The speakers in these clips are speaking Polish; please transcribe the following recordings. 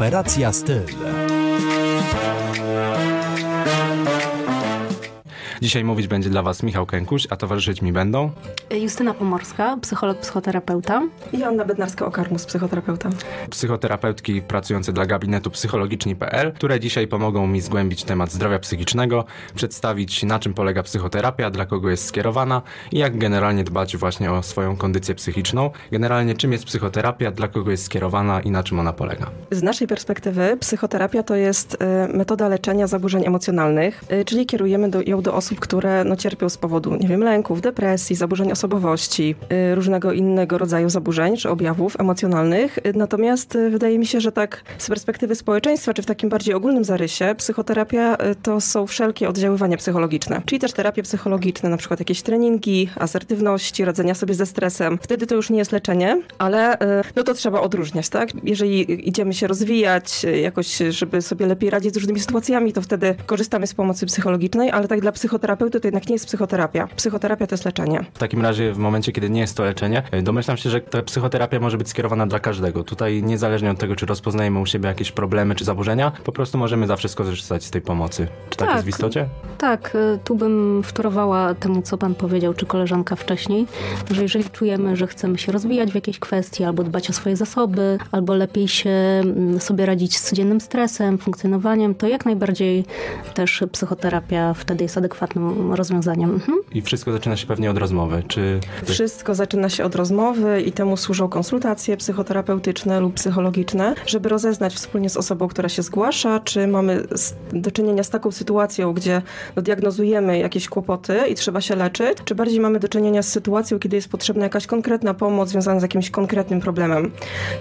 Operacja Styl. Dzisiaj mówić będzie dla Was Michał Kękuś, a towarzyszyć mi będą Justyna Pomorska, psycholog, psychoterapeuta. I Anna Bednarska-Okarmus, psychoterapeuta. psychoterapeutki pracujące dla gabinetu psychologiczni.pl, które dzisiaj pomogą mi zgłębić temat zdrowia psychicznego, przedstawić na czym polega psychoterapia, dla kogo jest skierowana i jak generalnie dbać właśnie o swoją kondycję psychiczną. Generalnie czym jest psychoterapia, dla kogo jest skierowana i na czym ona polega. Z naszej perspektywy psychoterapia to jest y, metoda leczenia zaburzeń emocjonalnych, y, czyli kierujemy do, ją do osób, które no, cierpią z powodu, nie wiem, lęków, depresji, zaburzeń osobowości, y, różnego innego rodzaju zaburzeń czy objawów emocjonalnych. Y, Natomiast y, wydaje mi się, że tak z perspektywy społeczeństwa, czy w takim bardziej ogólnym zarysie, psychoterapia to są wszelkie oddziaływania psychologiczne, czyli też terapie psychologiczne, na przykład jakieś treningi, asertywności, radzenia sobie ze stresem. Wtedy to już nie jest leczenie, ale no to trzeba odróżniać, tak? Jeżeli idziemy się rozwijać jakoś, żeby sobie lepiej radzić z różnymi sytuacjami, to wtedy korzystamy z pomocy psychologicznej, ale tak dla psychoterapeuty to jednak nie jest psychoterapia. Psychoterapia to jest leczenie. W takim razie w momencie, kiedy nie jest to leczenie, y, domyślam się, że ta psychoterapia może być skierowana dla każdego. Tutaj niezależnie od tego, czy rozpoznajemy u siebie jakieś problemy czy zaburzenia, po prostu możemy zawsze skorzystać z tej pomocy. Czy tak, Tak. jest w istocie? Tak, y, tu bym wtórowała temu, co pan powiedział, czy koleżanka wcześniej, że jeżeli czujemy, że chcemy się rozwijać w jakiejś kwestii, albo dbać o swoje zasoby, albo lepiej się mm, sobie radzić z codziennym stresem, funkcjonowaniem, to jak najbardziej też psychoterapia wtedy jest adekwatnym rozwiązaniem. Mhm. I wszystko zaczyna się pewnie od rozmowy. Czy Wszystko zaczyna się od rozmowy i temu służą konsultacje psychoterapeutyczne lub psychologiczne, żeby rozeznać wspólnie z osobą, która się zgłasza, czy mamy do czynienia z taką sytuacją, gdzie no, diagnozujemy jakieś kłopoty i trzeba się leczyć, czy bardziej mamy do czynienia z sytuacją, kiedy jest potrzebna jakaś konkretna pomoc związana z jakimś konkretnym problemem.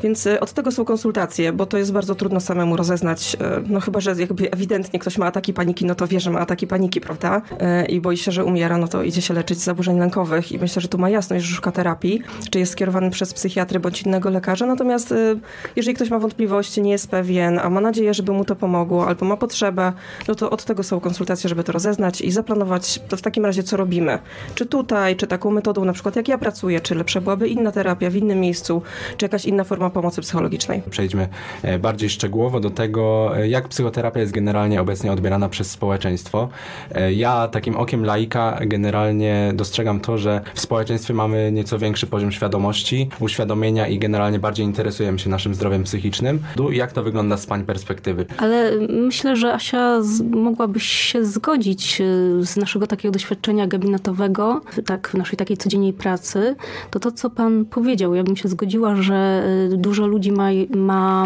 Więc y, od tego są konsultacje, bo to jest bardzo trudno samemu rozeznać, y, no chyba, że jakby ewidentnie ktoś ma ataki paniki, no to wie, że ma ataki paniki, prawda? Y, I boi się, że umiera, no to idzie się leczyć z zaburzeń lękowych i myślę, że tu ma jasność, że szuka terapii, czy jest skierowany przez psychiatrę bądź innego lekarza. Natomiast y, jeżeli ktoś ma wątpliwości, nie jest pewien, a ma nadzieję, żeby mu to pomogło, albo ma potrzebę, no to od tego są konsultacje, żeby to rozeznać i zaplanować to w takim razie, co robimy. Czy tutaj, czy taką metodą, na przykład jak ja pracuję, czy lepsza byłaby inna terapia w innym miejscu, czy jakaś inna forma pomocy psychologicznej. Przejdźmy e, bardziej szczegółowo do tego, e, jak psychoterapia jest generalnie obecnie odbierana przez społeczeństwo. E, Ja takim okiem laika generalnie dostrzegam to, że w społeczeństwie mamy nieco większy poziom świadomości, uświadomienia i generalnie bardziej interesujemy się naszym zdrowiem psychicznym. Jak to wygląda z Pani perspektywy? Ale myślę, że Asia z, mogłabyś się zgodzić y, z naszego takiego doświadczenia gabinetowego, tak, w naszej takiej codziennej pracy, to to, co pan powiedział. Ja bym się zgodziła, że y, dużo ludzi ma, ma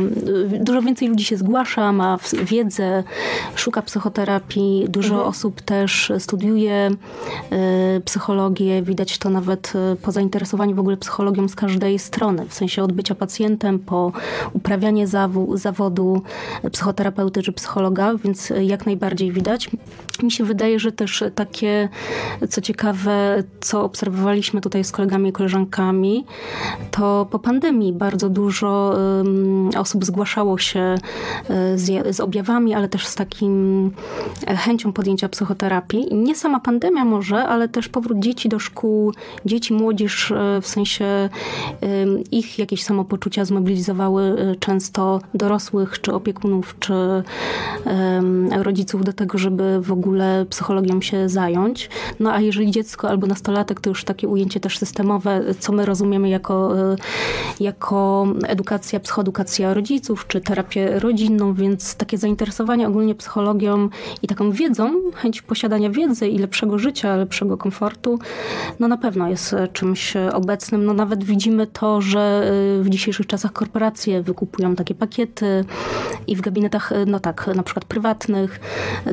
y, dużo więcej ludzi się zgłasza, ma w- wiedzę, szuka psychoterapii, dużo osób też studiuje y, psychologię, widać to nawet y, po zainteresowaniu w ogóle psychologią z każdej strony, w sensie od bycia pacjentem po uprawianie zawu, zawodu psychoterapeuty czy psychologa, więc y, jak najbardziej widać. Mi się wydaje, że też takie, co ciekawe, co obserwowaliśmy tutaj z kolegami i koleżankami, to po pandemii bardzo dużo osób zgłaszało się y, z, z objawami, ale też z takim e, chęcią podjęcia psychoterapii. Nie sama pandemia może, ale też powrót dzieci do szkół, dzieci, młodzież, e, w sensie ym, ich jakieś samopoczucia zmobilizowały e, często dorosłych, czy opiekunów, czy rodziców do tego, żeby w ogóle psychologią się zająć. No a jeżeli dziecko albo nastolatek, to już takie ujęcie też systemowe, co my rozumiemy jako, e, jako edukacja, psychoedukacja rodziców, czy terapię rodzinną, więc takie zainteresowanie ogólnie psychologią i taką wiedzą, chęć posiadania wiedzy i lepszego życia, lepszego komfortu, no na pewno jest e, czymś e, obecnym. No nawet widzimy to, że e, w dzisiejszych czasach korporacje wykupują takie pakiety i w gabinetach, no tak, na przykład prywatnych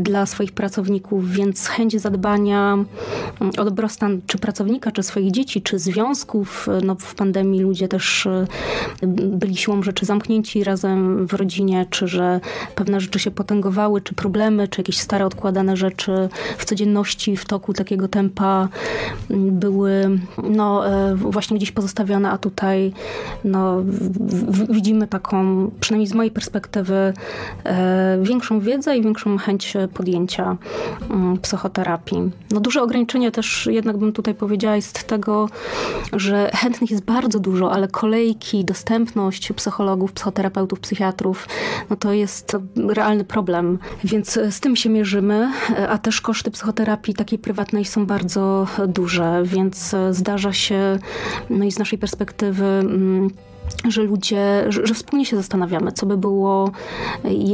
dla swoich pracowników, więc chęć zadbania mm, o dobrostan czy pracownika, czy swoich dzieci, czy związków. No w pandemii ludzie też byli siłą rzeczy zamknięci razem w rodzinie, czy że pewne rzeczy się potęgowały, czy problemy, czy jakieś stare odkładane rzeczy w codzienności, w toku takiego tempa były no, właśnie gdzieś pozostawione, a tutaj no, widzimy taką, przynajmniej z mojej perspektywy, większą wiedzę i większą chęć podjęcia mm, psychoterapii. No, duże ograniczenie też jednak bym tutaj powiedziała jest tego, że chętnych jest bardzo dużo, ale kolejki, dostępność psychologów, psychoterapeutów, psychiatrów, no to jest realny problem. Więc z tym się mierzymy, a też koszty psychoterapii takiej prywatnej są bardzo duże, więc zdarza się, no i z naszej perspektywy, mm, że ludzie, że, wspólnie się zastanawiamy, co by było,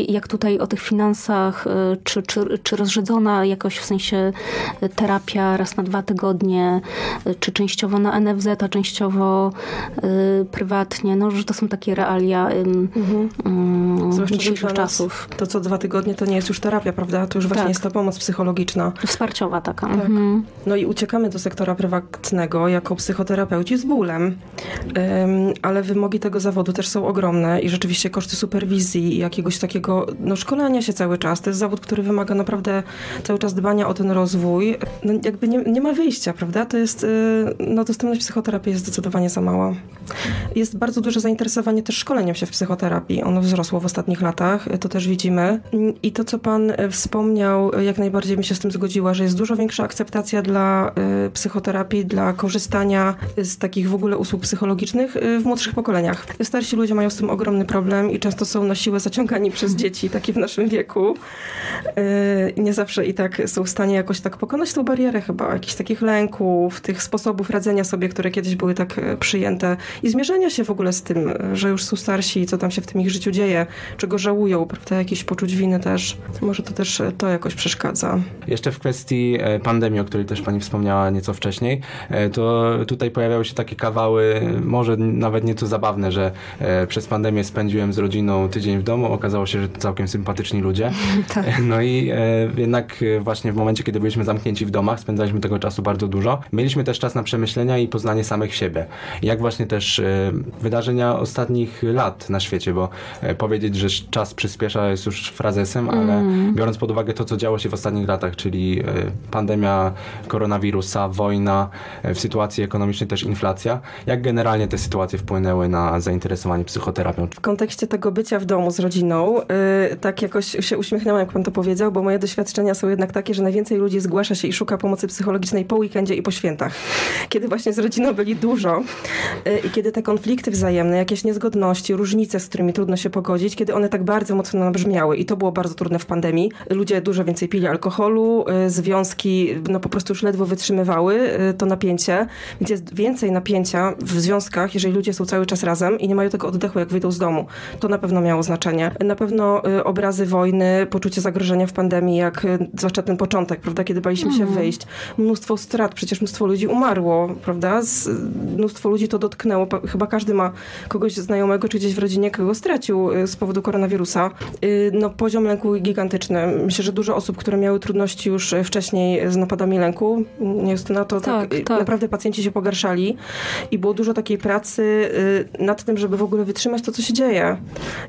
jak tutaj o tych finansach, e, czy, czy, czy rozrzedzona jakoś w sensie e, terapia raz na dwa tygodnie, e, czy częściowo na NFZ, a częściowo y, prywatnie, no, że to są takie realia mhm. um, dzisiejszych czasów. To co dwa tygodnie to nie jest już terapia, prawda? To już właśnie tak. jest ta pomoc psychologiczna. Wsparciowa taka. Tak. Mhm. No i uciekamy do sektora prywatnego jako psychoterapeuci z bólem, um, ale wymogi wymogi tego zawodu też są ogromne i rzeczywiście koszty superwizji i jakiegoś takiego no, szkolenia się cały czas. To jest zawód, który wymaga naprawdę cały czas dbania o ten rozwój. No, jakby nie, nie ma wyjścia, prawda? To jest, y, no dostępność psychoterapii jest zdecydowanie za mała. Jest bardzo duże zainteresowanie też szkoleniem się w psychoterapii. Ono wzrosło w ostatnich latach, to też widzimy. I to, co pan wspomniał, jak najbardziej mi się z tym zgodziła, że jest dużo większa akceptacja dla y, psychoterapii, dla korzystania z takich w ogóle usług psychologicznych y, w młodszych pokoleniach pokoleniach. Starsi ludzie mają z tym ogromny problem i często są na siłę zaciągani przez dzieci, takie w naszym wieku. Yy, nie zawsze i tak są w stanie jakoś tak pokonać tą barierę chyba, jakichś takich lęków, tych sposobów radzenia sobie, które kiedyś były tak e, przyjęte i zmierzenia się w ogóle z tym, że już są starsi i co tam się w tym ich życiu dzieje, czego żałują, prawda, jakieś poczuć winy też. Może to też e, to jakoś przeszkadza. Jeszcze w kwestii e, pandemii, o której też pani wspomniała nieco wcześniej, to tutaj pojawiały się takie kawały, może nawet nieco zabawne, zabawne, że e, przez pandemię spędziłem z rodziną tydzień w domu. Okazało się, że to całkiem sympatyczni ludzie. tak. No i e, jednak e, właśnie w momencie, kiedy byliśmy zamknięci w domach, spędzaliśmy tego czasu bardzo dużo. Mieliśmy też czas na przemyślenia i poznanie samych siebie. Jak właśnie też wydarzenia ostatnich lat na świecie, bo powiedzieć, że czas przyspiesza jest już frazesem, ale mm. biorąc pod uwagę to, co działo się w ostatnich latach, czyli pandemia koronawirusa, wojna, w sytuacji ekonomicznej też inflacja, jak generalnie te sytuacje wpłynęły na zainteresowanie psychoterapią. W kontekście tego bycia w domu z rodziną, yy, tak jakoś się uśmiechnęłam, jak pan to powiedział, bo moje doświadczenia są jednak takie, że najwięcej ludzi zgłasza się i szuka pomocy psychologicznej po weekendzie i po świętach. Kiedy właśnie z rodziną byli dużo yy, i kiedy te konflikty wzajemne, jakieś niezgodności, różnice, z którymi trudno się pogodzić, kiedy one tak bardzo mocno nabrzmiały i to było bardzo trudne w pandemii. Ludzie dużo więcej pili alkoholu, yy, związki no po prostu już ledwo wytrzymywały y, to napięcie, więc jest więcej napięcia w związkach, jeżeli ludzie są cały czas razem i nie mają tego oddechu, jak wyjdą z domu. To na pewno miało znaczenie. Na pewno y, obrazy wojny, poczucie zagrożenia w pandemii, jak y, zwłaszcza ten początek, prawda, kiedy baliśmy się mhm. wyjść. Mnóstwo strat, przecież mnóstwo ludzi umarło, prawda? Mnóstwo ludzi to dotknęło. Chyba każdy ma kogoś znajomego, czy gdzieś w rodzinie, kogo stracił y, z powodu koronawirusa. No, poziom lęku gigantyczny. Myślę, że dużo osób, które miały trudności już wcześniej z napadami lęku, nie jest na to tak, tak, tak. naprawdę pacjenci się pogarszali i było dużo takiej pracy nad tym, żeby w ogóle wytrzymać to, co się dzieje.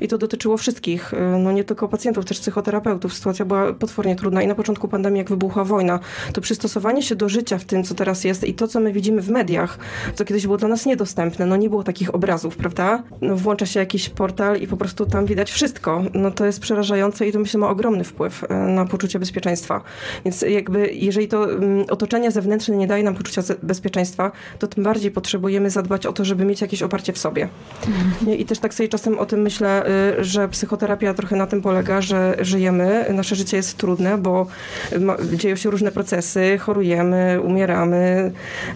I to dotyczyło wszystkich, y, no nie tylko pacjentów, też psychoterapeutów. Sytuacja była potwornie trudna i na początku pandemii, jak wybuchła wojna, to przystosowanie się do życia w tym, co teraz jest i to, co my widzimy w mediach, co kiedyś było dla nas niedostępne, no nie było takich obrazów, prawda? No, włącza się jakiś portal i po prostu tam widać wszystko. No to jest przerażające i to myślę ma ogromny wpływ y, na poczucie bezpieczeństwa. Więc jakby, jeżeli to mm, otoczenie zewnętrzne nie daje nam poczucia bezpieczeństwa, to tym bardziej potrzebujemy zadbać o to, żeby mieć jakieś oparcie w sobie sobie. I też tak sobie czasem o tym myślę, y, że psychoterapia trochę na tym polega, że żyjemy, nasze życie jest trudne, bo dzieją się różne procesy, chorujemy, umieramy,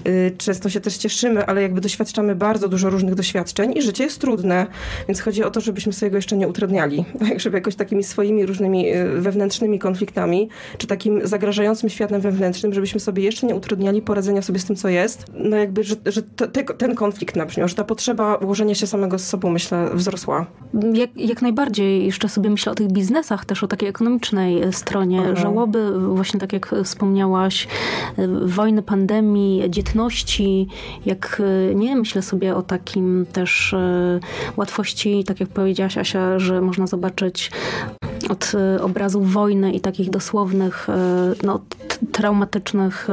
y, często się też cieszymy, ale jakby doświadczamy bardzo dużo różnych doświadczeń i życie jest trudne, więc chodzi o to, żebyśmy sobie go jeszcze nie utrudniali, żeby jakoś takimi swoimi różnymi y, wewnętrznymi konfliktami, czy takim zagrażającym światem wewnętrznym, żebyśmy sobie jeszcze nie utrudniali poradzenia sobie z tym, co jest. No jakby, że, że te, ten konflikt nabrzmiał, że ta potrzeba ułożenia się samego z sobą, myślę, wzrosła. Jak, jak najbardziej. Jeszcze sobie myślę o tych biznesach, też o takiej ekonomicznej stronie. Mhm. Żałoby, właśnie tak jak wspomniałaś, wojny, pandemii, dzietności, jak nie myślę sobie o takim też e, łatwości, tak jak powiedziałaś Asia, że można zobaczyć od obrazów wojny i takich dosłownych, no, traumatycznych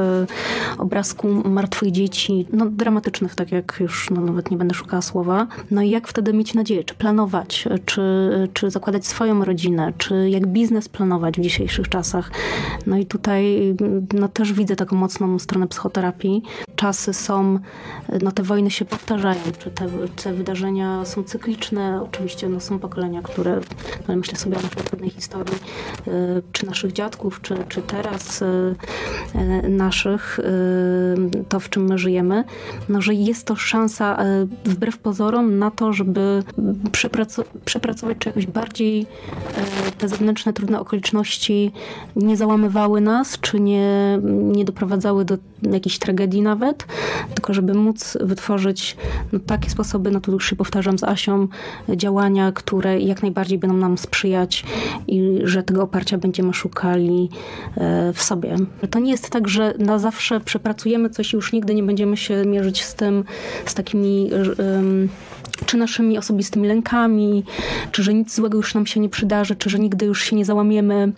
obrazków martwych dzieci, no dramatycznych, tak jak już no, nawet nie będę szukała słowa. No i jak wtedy mieć nadzieję, czy planować, czy, czy zakładać swoją rodzinę, czy jak biznes planować w dzisiejszych czasach. No i tutaj no, też widzę taką mocną stronę psychoterapii. Czasy są, no te wojny się powtarzają, czy te, te wydarzenia są cykliczne. Oczywiście no, są pokolenia, które, no, myślę sobie o naszej historii, y, czy naszych dziadków, czy, czy teraz y, y, naszych, to w czym my żyjemy, no, że jest to szansa wbrew pozorom na to, żeby przepracować, czy jakoś bardziej te zewnętrzne trudne okoliczności nie załamywały nas, czy nie, nie doprowadzały do jakiejś tragedii nawet, tylko żeby móc wytworzyć no, takie sposoby, no to już się powtarzam z Asią, działania, które jak najbardziej będą nam sprzyjać i że tego oparcia będziemy szukali e, w sobie. To nie jest tak, że na zawsze przepracujemy coś i już nigdy nie będziemy się mierzyć z tym, z takimi czy naszymi osobistymi lękami, czy że nic złego już nam się nie przydarzy, czy że nigdy już się nie załamiemy,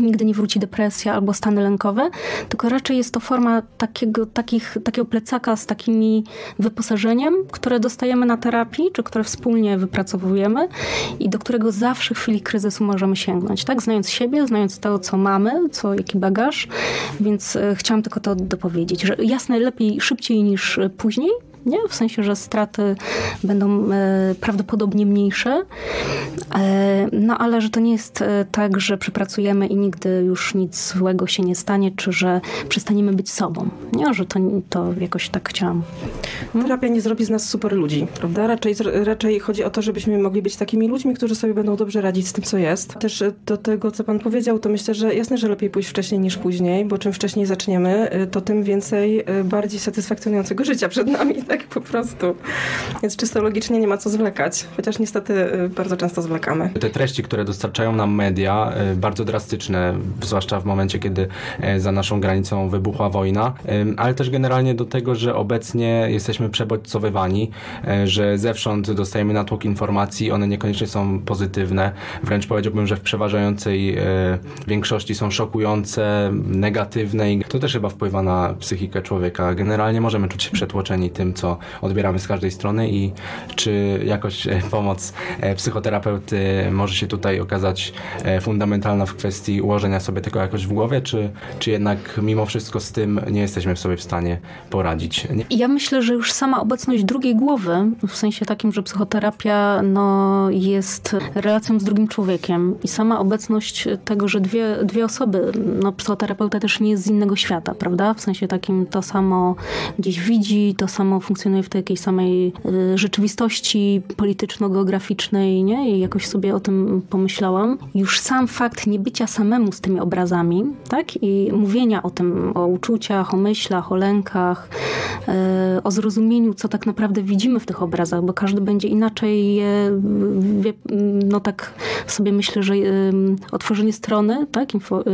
nigdy nie wróci depresja albo stany lękowe, tylko raczej jest to forma takiego, takich, takiego plecaka z takimi wyposażeniem, które dostajemy na terapii, czy które wspólnie wypracowujemy i do którego zawsze w chwili kryzysu możemy sięgnąć, tak? Znając siebie, znając to, co mamy, co, jaki bagaż, więc e, chciałam tylko to dopowiedzieć, że jasne, lepiej szybciej niż później, nie? W sensie, że straty będą e, prawdopodobnie mniejsze. E, no ale że to nie jest e, tak, że przepracujemy i nigdy już nic złego się nie stanie, czy że przestaniemy być sobą. Nie? Że to, to jakoś tak chciałam. Terapia nie zrobi z nas super ludzi, prawda? Raczej, raczej chodzi o to, żebyśmy mogli być takimi ludźmi, którzy sobie będą dobrze radzić z tym, co jest. Też do tego, co pan powiedział, to myślę, że jasne, że lepiej pójść wcześniej niż później, bo czym wcześniej zaczniemy, to tym więcej bardziej satysfakcjonującego życia przed nami tak po prostu. Więc czysto logicznie nie ma co zwlekać, chociaż niestety y, bardzo często zwlekamy. Te treści, które dostarczają nam media, y, bardzo drastyczne, zwłaszcza w momencie, kiedy y, za naszą granicą wybuchła wojna, ale też generalnie do tego, że obecnie jesteśmy przebodźcowywani, że zewsząd dostajemy natłok informacji, one niekoniecznie są pozytywne, wręcz powiedziałbym, że w przeważającej większości są szokujące, negatywne i to też chyba wpływa na psychikę człowieka. Generalnie możemy czuć się przetłoczeni tym, co odbieramy z każdej strony i czy jakoś e, pomoc e, psychoterapeuty może się tutaj okazać e, fundamentalna w kwestii ułożenia sobie tego jakoś w głowie, czy, czy jednak mimo wszystko z tym nie jesteśmy sobie w stanie poradzić? Nie? Ja myślę, że już sama obecność drugiej głowy, w sensie takim, że psychoterapia no, jest relacją z drugim człowiekiem i sama obecność tego, że dwie, dwie osoby, no psychoterapeuta też nie jest z innego świata, prawda? W sensie takim to samo gdzieś widzi, to samo funkcjonuje w takiej samej y, rzeczywistości polityczno-geograficznej, nie? I jakoś sobie o tym pomyślałam. Już sam fakt niebycia samemu z tymi obrazami, tak? I mówienia o tym, o uczuciach, o myślach, o lękach, y, o zrozumieniu, co tak naprawdę widzimy w tych obrazach, bo każdy będzie inaczej je, no tak sobie myślę, że y, otworzenie strony, tak? Info,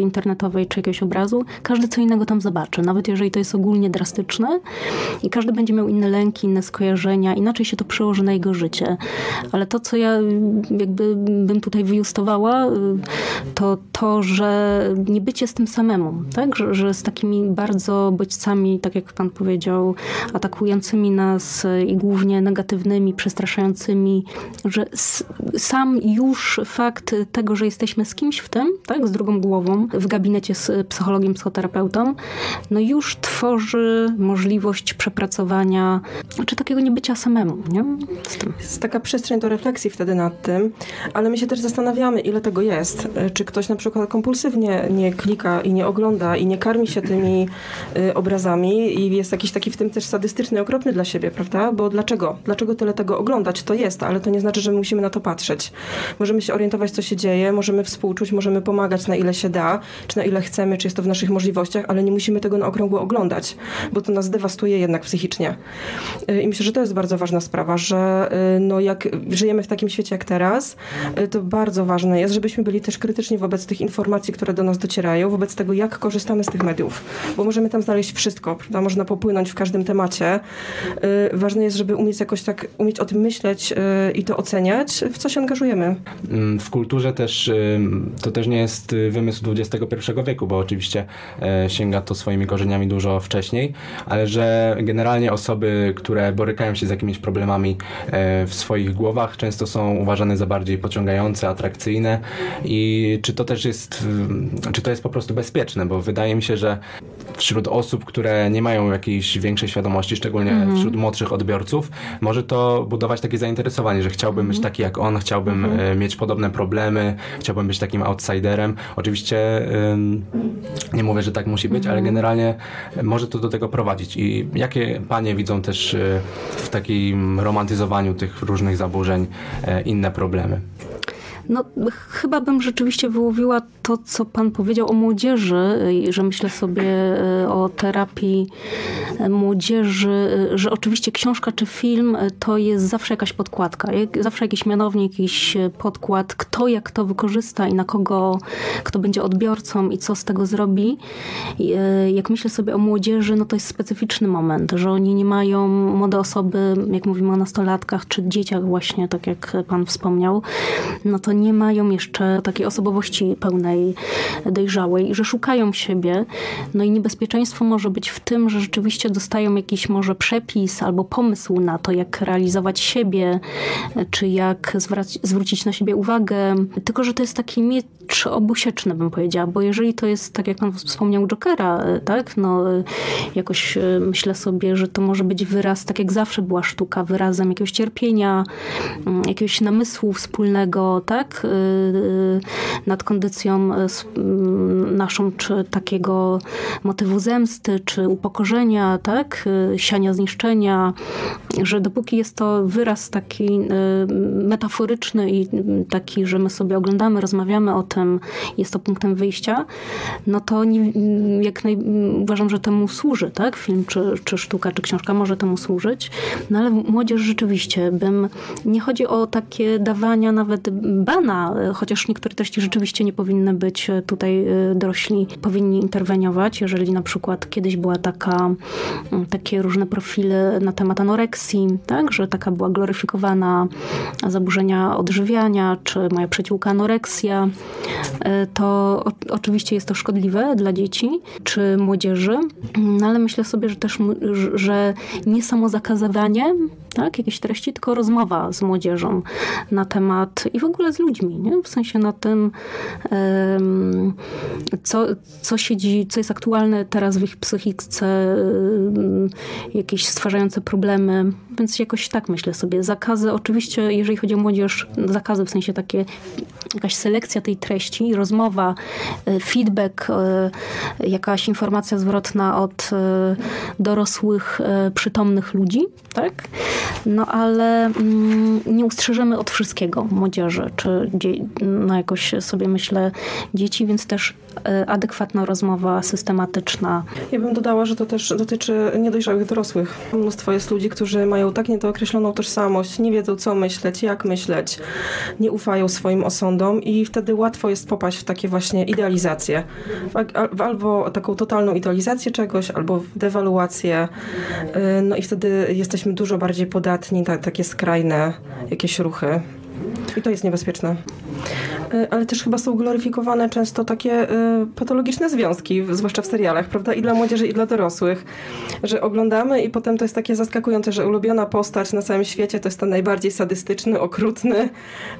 internetowej czy jakiegoś obrazu, każdy co innego tam zobaczy, nawet jeżeli to jest ogólnie drastyczne i każdy będzie miał inne lęki, inne skojarzenia, inaczej się to przełoży na jego życie. Ale to, co ja jakby bym tutaj wyjustowała, to to, że nie bycie z tym samemu, tak? Że, że z takimi bardzo bodźcami, tak jak pan powiedział, atakującymi nas i głównie negatywnymi, przestraszającymi, że sam już fakt tego, że jesteśmy z kimś w tym, tak? Z drugą głową, w gabinecie z psychologiem, psychoterapeutą, no już tworzy możliwość przepracowania czy takiego nie bycia samemu, nie? Jest taka przestrzeń do refleksji wtedy nad tym, ale my się też zastanawiamy, ile tego jest. Czy ktoś na przykład kompulsywnie nie klika i nie ogląda i nie karmi się tymi y, obrazami i jest jakiś taki w tym też sadystyczny, okropny dla siebie, prawda? Bo dlaczego? Dlaczego tyle tego oglądać? To jest, ale to nie znaczy, że musimy na to patrzeć. Możemy się orientować, co się dzieje, możemy współczuć, możemy pomagać na ile się da, czy na ile chcemy, czy jest to w naszych możliwościach, ale nie musimy tego na okrągło oglądać, bo to nas dewastuje jednak psychicznie krytycznie. I myślę, że to jest bardzo ważna sprawa, że no jak żyjemy w takim świecie jak teraz, to bardzo ważne jest, żebyśmy byli też krytyczni wobec tych informacji, które do nas docierają, wobec tego, jak korzystamy z tych mediów, bo możemy tam znaleźć wszystko, prawda? Można popłynąć w każdym temacie. Ważne jest, żeby umieć jakoś tak, umieć o tym myśleć i to oceniać, w co się angażujemy. Mm, w kulturze też to też nie jest wymysł XXI wieku, bo oczywiście e, sięga to swoimi korzeniami dużo wcześniej, ale że generalnie osoby, które borykają się z jakimiś problemami e, w swoich głowach, często są uważane za bardziej pociągające, atrakcyjne i czy to też jest, czy to jest po prostu bezpieczne, bo wydaje mi się, że wśród osób, które nie mają jakiejś większej świadomości, szczególnie mm -hmm. wśród młodszych odbiorców, może to budować takie zainteresowanie, że chciałbym mm -hmm. być mhm. taki jak on, chciałbym mm -hmm. mieć podobne problemy, chciałbym być takim outsiderem. Oczywiście nie mówię, że tak musi być, ale generalnie może to do tego prowadzić. I jakie panie widzą też e, w takim romantyzowaniu tych różnych zaburzeń e, inne problemy? No, chyba bym rzeczywiście wyłowiła to, co pan powiedział o młodzieży, że myślę sobie e, o terapii e, młodzieży, e, że oczywiście książka czy film to jest zawsze jakaś podkładka, zawsze jakiś mianownik, jakiś podkład, kto jak to wykorzysta i na kogo, kto będzie odbiorcą i co z tego zrobi. Jak myślę sobie o młodzieży, no to jest specyficzny moment, że oni nie mają, młode osoby, jak mówimy o nastolatkach czy dzieciach właśnie, tak jak pan wspomniał, no to mają jeszcze takiej osobowości pełnej, dojrzałej i że szukają siebie. No i niebezpieczeństwo może być w tym, że rzeczywiście dostają jakiś może przepis albo pomysł na to, jak realizować siebie, czy jak zwrócić na siebie uwagę. Tylko, że to jest taki miecz obusieczny, bym powiedziała, bo jeżeli to jest, tak jak pan wspomniał, Jokera, tak, no jakoś e, myślę sobie, że to może być wyraz, tak jak zawsze była sztuka, wyrazem jakiegoś cierpienia, mm, jakiegoś namysłu wspólnego, tak, tak, y, y, nad kondycją y, mm, naszą, czy takiego motywu zemsty, czy upokorzenia, tak, siania zniszczenia, że dopóki jest to wyraz taki metaforyczny i taki, że my sobie oglądamy, rozmawiamy o tym, jest to punktem wyjścia, no to nie, jak naj, uważam, że temu służy, tak, film, czy, czy sztuka, czy książka może temu służyć, no ale młodzież rzeczywiście bym, nie chodzi o takie dawania nawet bana, chociaż niektóre treści rzeczywiście nie powinny być e, tutaj e, dorośli, powinni interweniować, jeżeli na przykład kiedyś była taka, takie różne profile na temat anoreksji, tak, że taka była gloryfikowana zaburzenia odżywiania, czy moja przyjaciółka anoreksja, e, to oczywiście jest to szkodliwe dla dzieci czy młodzieży, no ale myślę sobie, że też, że nie samo zakazywanie tak, jakieś treści, tylko rozmowa z młodzieżą na temat i w ogóle z ludźmi, nie? w sensie na tym, co, co siedzi, co jest aktualne teraz w ich psychice, jakieś stwarzające problemy, więc jakoś tak myślę sobie. Zakazy, oczywiście, jeżeli chodzi o młodzież, zakazy w sensie takie, jakaś selekcja tej treści, rozmowa, e, feedback, e, jakaś informacja zwrotna od e, dorosłych, przytomnych ludzi, tak? No ale mm, nie ustrzeżemy od wszystkiego młodzieży, czy no jakoś sobie myślę dzieci, więc też e, adekwatna rozmowa systematyczna. Ja bym dodała, że to też dotyczy niedojrzałych dorosłych. Mnóstwo jest ludzi, którzy mają tak niedookreśloną tożsamość, nie wiedzą co myśleć, jak myśleć, nie ufają swoim osądom i wtedy łatwo jest popaść w takie właśnie idealizacje. Albo taką totalną idealizację czegoś, albo dewaluację. E, no i wtedy jesteśmy dużo bardziej podatni na takie skrajne jakieś ruchy. I to jest niebezpieczne. Y, ale też chyba są gloryfikowane często takie y, patologiczne związki, zwłaszcza w serialach, prawda? I dla młodzieży, i dla dorosłych. Że oglądamy i potem to jest takie zaskakujące, że ulubiona postać na całym świecie to jest ten najbardziej sadystyczny, okrutny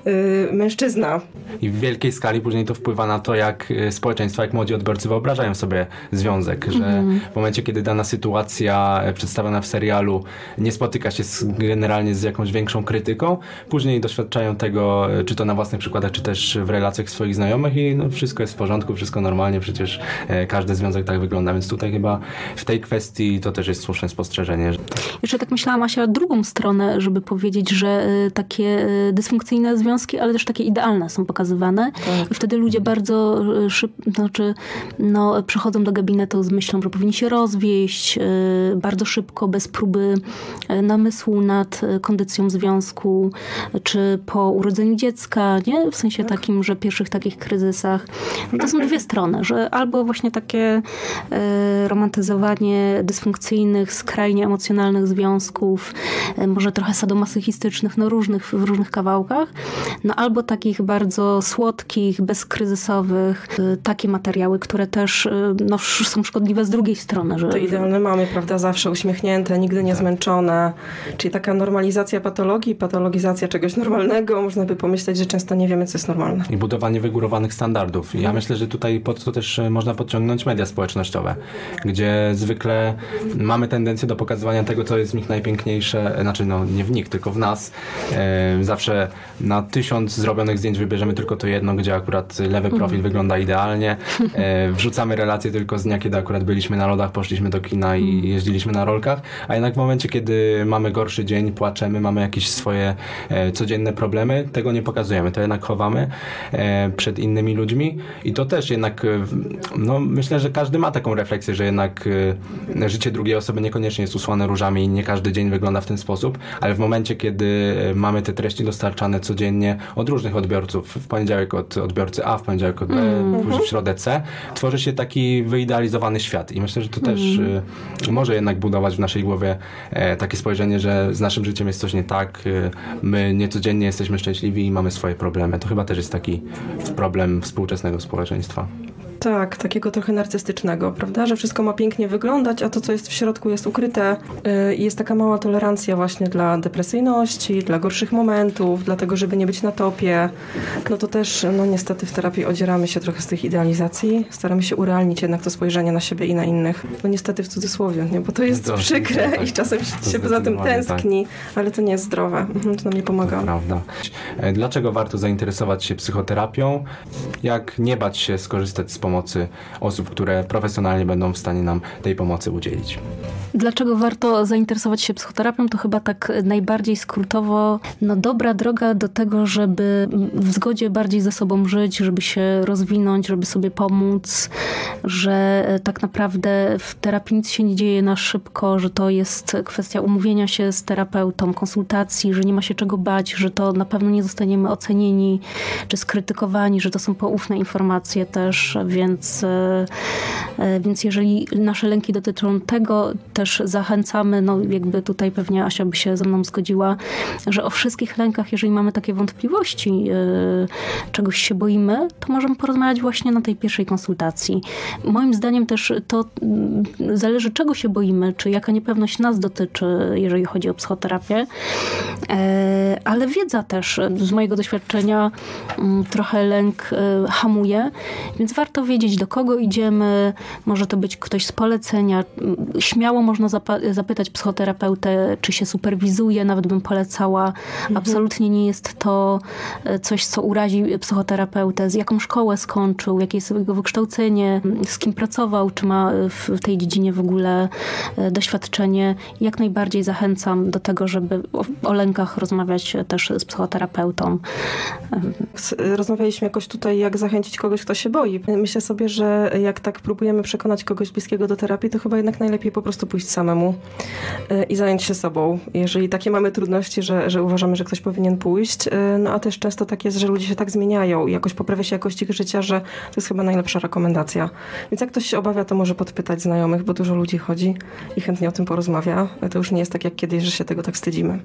y, mężczyzna. I w wielkiej skali później to wpływa na to, jak społeczeństwo, jak młodzi odbiorcy wyobrażają sobie związek, że mm. w momencie, kiedy dana sytuacja przedstawiona w serialu nie spotyka się z, generalnie z jakąś większą krytyką, później doświadczają tego, czy to na własnych przykładach, czy też w relacjach swoich znajomych i no, wszystko jest w porządku, wszystko normalnie, przecież e, każdy związek tak wygląda, więc tutaj chyba w tej kwestii to też jest słuszne spostrzeżenie. Jeszcze tak myślałam, Asia, drugą stronę, żeby powiedzieć, że e, takie e, dysfunkcyjne związki, ale też takie idealne są pokazywane. Tak. Wtedy ludzie bardzo szybko, znaczy, no, przychodzą do gabinetu z myślą, że powinni się rozwieść bardzo szybko, bez próby namysłu nad kondycją związku, czy po urodzeniu dziecka, nie? W sensie tak. takim, że pierwszych takich kryzysach. To są dwie strony, że albo właśnie takie e, romantyzowanie dysfunkcyjnych, skrajnie emocjonalnych związków, e, może trochę sadomasochistycznych, no różnych, w różnych kawałkach, no albo takich bardzo słodkich, bezkryzysowych, e, takie materiały, które też no, są szkodliwe z drugiej strony. Że, to idealne mamy, prawda, zawsze uśmiechnięte, nigdy nie tak. zmęczone, czyli taka normalizacja patologii, patologizacja czegoś normalnego, można by pomyśleć, że często nie wiemy, co jest normalne. I budowanie wygórowanych standardów. Ja mhm. myślę, że tutaj pod to też e, można podciągnąć media społecznościowe, gdzie zwykle mamy tendencję do pokazywania tego, co jest w nich najpiękniejsze, e, znaczy no nie w nich, tylko w nas. E, zawsze na tysiąc zrobionych zdjęć wybierzemy tylko to jedno, gdzie akurat lewy profil mhm. wygląda idealnie. Wrzucamy relacje tylko z dnia, kiedy akurat byliśmy na lodach, poszliśmy do kina i mhm. jeździliśmy na rolkach, a jednak w momencie, kiedy mamy gorszy dzień, płaczemy, mamy jakieś swoje codzienne problemy, tego nie pokazujemy, to jednak chowamy przed innymi ludźmi i to też jednak no, myślę, że każdy ma taką refleksję, że jednak e, życie drugiej osoby niekoniecznie jest usłane różami i nie każdy dzień wygląda w ten sposób, ale w momencie, kiedy e, mamy te treści dostarczane codziennie od różnych odbiorców, w poniedziałek od odbiorcy A, w poniedziałek od B, mm -hmm. w środę C, tworzy się taki wyidealizowany świat i myślę, że to też mm -hmm. może jednak budować w naszej głowie takie spojrzenie, że z naszym życiem jest coś nie tak, my niecodziennie jesteśmy szczęśliwi i mamy swoje problemy. To chyba też jest taki problem współczesnego społeczeństwa. Tak, takiego trochę narcystycznego, prawda? Że wszystko ma pięknie wyglądać, a to, co jest w środku, jest ukryte y, i jest taka mała tolerancja właśnie dla depresyjności, dla gorszych momentów, dla tego, żeby nie być na topie. No to też, no niestety w terapii odzieramy się trochę z tych idealizacji, staramy się urealnić jednak to spojrzenie na siebie i na innych. No niestety w cudzysłowie, nie? bo to jest to, przykre tak, i czasem się poza tym tęskni, tak. ale to nie jest zdrowe. Mhm, to nam nie pomaga. To prawda. E, dlaczego warto zainteresować się psychoterapią? Jak nie bać się skorzystać z pomocy pomocy osób, które profesjonalnie będą w stanie nam tej pomocy udzielić. Dlaczego warto zainteresować się psychoterapią? To chyba tak najbardziej skrótowo, no dobra droga do tego, żeby w zgodzie bardziej ze sobą żyć, żeby się rozwinąć, żeby sobie pomóc, że tak naprawdę w terapii nic się nie dzieje na szybko, że to jest kwestia umówienia się z terapeutą, konsultacji, że nie ma się czego bać, że to na pewno nie zostaniemy ocenieni czy skrytykowani, że to są poufne informacje też, więc, e, e, więc jeżeli nasze lęki dotyczą tego, też zachęcamy, no jakby tutaj pewnie Asia by się ze mną zgodziła, że o wszystkich lękach, jeżeli mamy takie wątpliwości, e, czegoś się boimy, to możemy porozmawiać właśnie na tej pierwszej konsultacji. Moim zdaniem też to mm, zależy czego się boimy, czy jaka niepewność nas dotyczy, jeżeli chodzi o psychoterapię, ale wiedza też z mojego doświadczenia mm, trochę lęk hamuje, więc warto wiedzieć, do kogo idziemy. Może to być ktoś z polecenia. Śmiało można zapytać psychoterapeutę, czy się superwizuje, nawet bym polecała. Mhm. Absolutnie nie jest to e, coś, co urazi psychoterapeutę. Z jaką szkołę skończył, jakie jest jego wykształcenie, z kim pracował, czy ma w tej dziedzinie w ogóle e, doświadczenie. Jak najbardziej zachęcam do tego, żeby o, o lękach rozmawiać też z psychoterapeutą. Rozmawialiśmy jakoś tutaj, jak zachęcić kogoś, kto się boi. Myślę, myślę sobie, że jak tak próbujemy przekonać kogoś bliskiego do terapii, to chyba jednak najlepiej po prostu pójść samemu e, i zająć się sobą. Jeżeli takie mamy trudności, że, że uważamy, że ktoś powinien pójść, e, no a też często tak jest, że ludzie się tak zmieniają i jakoś poprawia się jakość ich życia, że to jest chyba najlepsza rekomendacja. Więc jak ktoś się obawia, to może podpytać znajomych, bo dużo ludzi chodzi i chętnie o tym porozmawia. To już nie jest tak jak kiedyś, że się tego tak wstydzimy.